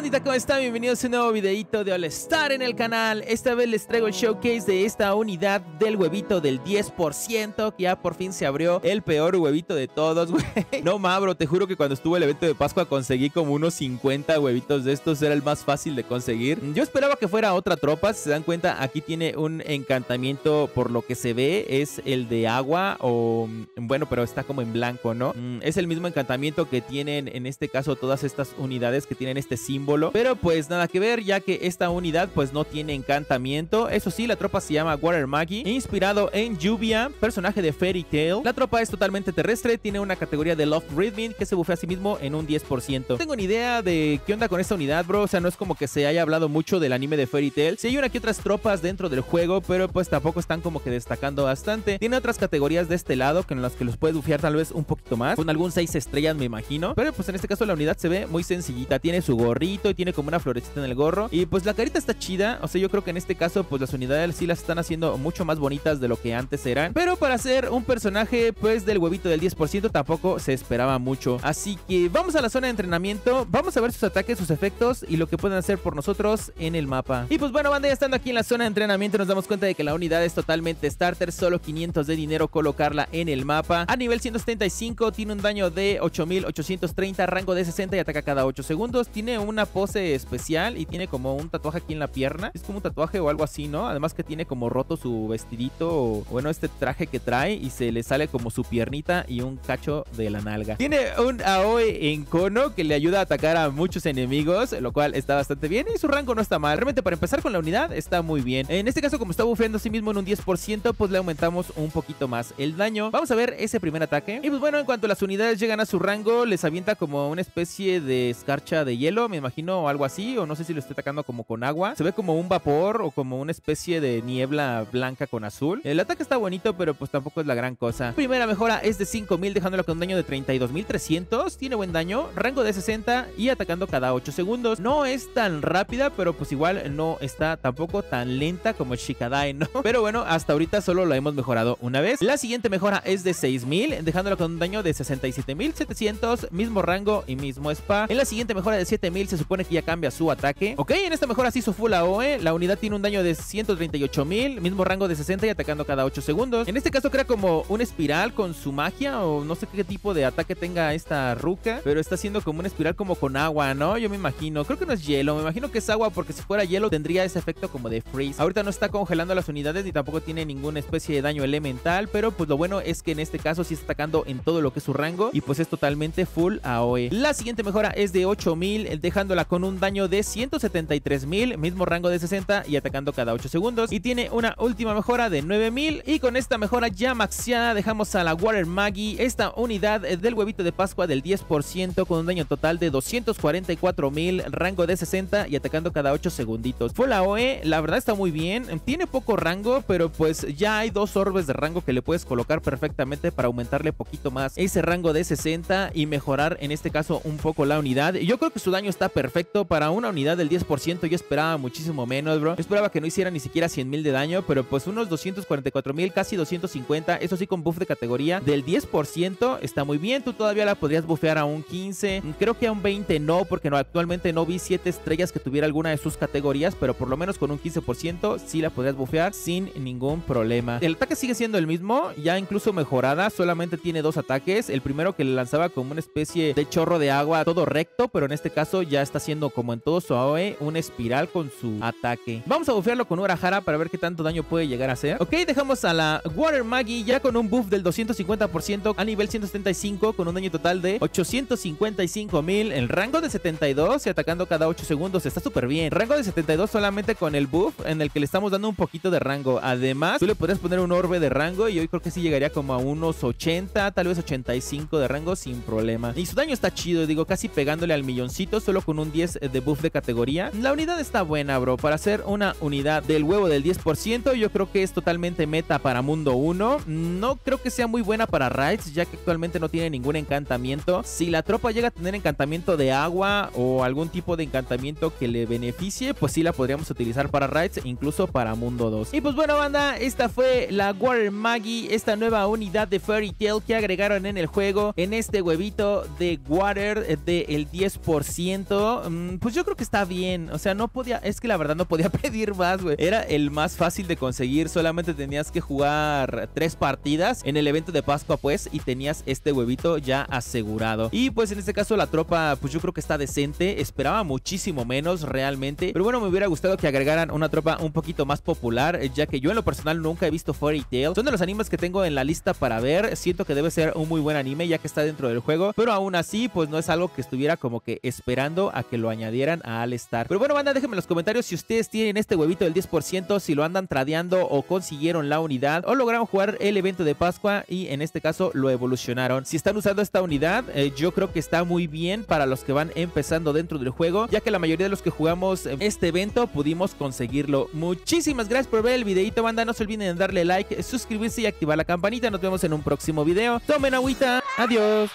bandita? ¿Cómo están? Bienvenidos a un nuevo videito de All Star en el canal Esta vez les traigo el showcase de esta unidad del huevito del 10% Que ya por fin se abrió el peor huevito de todos, güey No mabro, te juro que cuando estuvo el evento de Pascua conseguí como unos 50 huevitos de estos Era el más fácil de conseguir Yo esperaba que fuera otra tropa, si se dan cuenta aquí tiene un encantamiento por lo que se ve Es el de agua o... bueno, pero está como en blanco, ¿no? Mm, es el mismo encantamiento que tienen en este caso todas estas unidades que tienen este símbolo. Pero pues nada que ver, ya que esta unidad pues no tiene encantamiento. Eso sí, la tropa se llama Water Maggie, inspirado en Lluvia, personaje de Fairy Tail. La tropa es totalmente terrestre, tiene una categoría de Love Rhythm que se bufea a sí mismo en un 10%. No tengo ni idea de qué onda con esta unidad, bro. O sea, no es como que se haya hablado mucho del anime de Fairy Tail. Sí hay una que otras tropas dentro del juego, pero pues tampoco están como que destacando bastante. Tiene otras categorías de este lado en las que los puedes bufear tal vez un poquito más. Con algún 6 estrellas, me imagino. Pero pues en este caso la unidad se ve muy sencillita. Tiene su gorrito y tiene como una florecita en el gorro. Y pues la carita está chida. O sea, yo creo que en este caso, pues las unidades sí las están haciendo mucho más bonitas de lo que antes eran. Pero para ser un personaje, pues del huevito del 10% tampoco se esperaba mucho. Así que vamos a la zona de entrenamiento. Vamos a ver sus ataques, sus efectos y lo que pueden hacer por nosotros en el mapa. Y pues bueno, banda, ya estando aquí en la zona de entrenamiento, nos damos cuenta de que la unidad es totalmente starter. Solo 500 de dinero colocarla en el mapa. A nivel 175 tiene un daño de 8830, rango de 60 y ataca cada 8 segundos. Tiene una pose especial y tiene como un tatuaje aquí en la pierna. Es como un tatuaje o algo así, ¿no? Además que tiene como roto su vestidito o bueno, este traje que trae y se le sale como su piernita y un cacho de la nalga. Tiene un Aoe en cono que le ayuda a atacar a muchos enemigos, lo cual está bastante bien y su rango no está mal. Realmente para empezar con la unidad está muy bien. En este caso como está bufeando a sí mismo en un 10%, pues le aumentamos un poquito más el daño. Vamos a ver ese primer ataque. Y pues bueno, en cuanto las unidades llegan a su rango, les avienta como una especie de escarcha de hielo, me imagino, o algo así, o no sé si lo está atacando como con agua. Se ve como un vapor o como una especie de niebla blanca con azul. El ataque está bonito, pero pues tampoco es la gran cosa. Primera mejora es de 5000, dejándolo con un daño de 32.300. Tiene buen daño, rango de 60 y atacando cada 8 segundos. No es tan rápida, pero pues igual no está tampoco tan lenta como Shikadai, ¿no? Pero bueno, hasta ahorita solo lo hemos mejorado una vez. La siguiente mejora es de 6000, dejándolo con un daño de 67.700, mismo rango y mismo spa. En la siguiente mejora de 7000 se supone que ya cambia su ataque. Ok, en esta mejora sí hizo full AOE. La unidad tiene un daño de 138.000, mismo rango de 60 y atacando cada 8 segundos. En este caso crea como una espiral con su magia o no sé qué tipo de ataque tenga esta ruca, pero está haciendo como una espiral como con agua, ¿no? Yo me imagino. Creo que no es hielo, me imagino que es agua porque si fuera hielo tendría ese efecto como de freeze. Ahorita no está congelando las unidades ni tampoco tiene ninguna especie de daño elemental, pero pues lo bueno es que en este caso sí está atacando en todo lo que es su rango y pues es totalmente full AOE. La siguiente mejora es de 8000, con un daño de 173.000, mismo rango de 60 y atacando cada 8 segundos. Y tiene una última mejora de 9000 y con esta mejora ya maxiada dejamos a la Water Maggie, esta unidad del huevito de Pascua del 10% con un daño total de 244.000, rango de 60 y atacando cada 8 segunditos. Full AOE, la verdad está muy bien, tiene poco rango, pero pues ya hay dos orbes de rango que le puedes colocar perfectamente para aumentarle poquito más ese rango de 60 y mejorar en este caso un poco la unidad. Yo creo que su daño está perfecto para una unidad del 10%. Yo esperaba muchísimo menos, bro. Esperaba que no hiciera ni siquiera 100 mil de daño, pero pues unos 244 mil, casi 250. Eso sí, con buff de categoría del 10% está muy bien. Tú todavía la podrías bufear a un 15. Creo que a un 20 no, porque no, actualmente no vi 7 estrellas que tuviera alguna de sus categorías, pero por lo menos con un 15% sí la podrías bufear sin ningún problema. El ataque sigue siendo el mismo, ya incluso mejorada. Solamente tiene dos ataques. El primero que le lanzaba como una especie de chorro de agua todo recto, pero en este caso ya está haciendo como en todo su AOE una espiral con su ataque. Vamos a bufearlo con Urahara para ver qué tanto daño puede llegar a hacer. Ok, dejamos a la Water Maggie ya con un buff del 250% a nivel 175 con un daño total de 855 mil. El rango de 72 y atacando cada 8 segundos está súper bien. Rango de 72 solamente con el buff en el que le estamos dando un poquito de rango. Además, tú le podrías poner un orbe de rango y hoy creo que sí llegaría como a unos 80, tal vez 85 de rango sin problema. Y su daño está chido, digo, casi pegándole al milloncito solo con un 10 de buff de categoría. La unidad está buena, bro. Para hacer una unidad del huevo del 10%, yo creo que es totalmente meta para Mundo 1. No creo que sea muy buena para Raids, ya que actualmente no tiene ningún encantamiento. Si la tropa llega a tener encantamiento de agua o algún tipo de encantamiento que le beneficie, pues sí la podríamos utilizar para Raids, incluso para Mundo 2. Y pues bueno, banda, esta fue la Water Maggie, esta nueva unidad de Fairy Tail que agregaron en el juego, en este huevito de Water del 10%. Mm, pues yo creo que está bien. O sea, no podía, es que la verdad no podía pedir más, güey. Era el más fácil de conseguir, solamente tenías que jugar tres partidas en el evento de Pascua, pues, y tenías este huevito ya asegurado. Y pues en este caso la tropa, pues yo creo que está decente. Esperaba muchísimo menos realmente. Pero bueno, me hubiera gustado que agregaran una tropa un poquito más popular, ya que yo en lo personal nunca he visto Fairy Tail. Son de los animes que tengo en la lista para ver. Siento que debe ser un muy buen anime, ya que está dentro del juego. Pero aún así, pues no es algo que estuviera como que esperando que lo añadieran a All Star. Pero bueno, banda, déjenme en los comentarios si ustedes tienen este huevito del 10%, si lo andan tradeando o consiguieron la unidad o lograron jugar el evento de Pascua y en este caso lo evolucionaron. Si están usando esta unidad, eh, yo creo que está muy bien para los que van empezando dentro del juego, ya que la mayoría de los que jugamos este evento pudimos conseguirlo. Muchísimas gracias por ver el videito, banda. No se olviden de darle like, suscribirse y activar la campanita. Nos vemos en un próximo video. Tomen agüita. Adiós.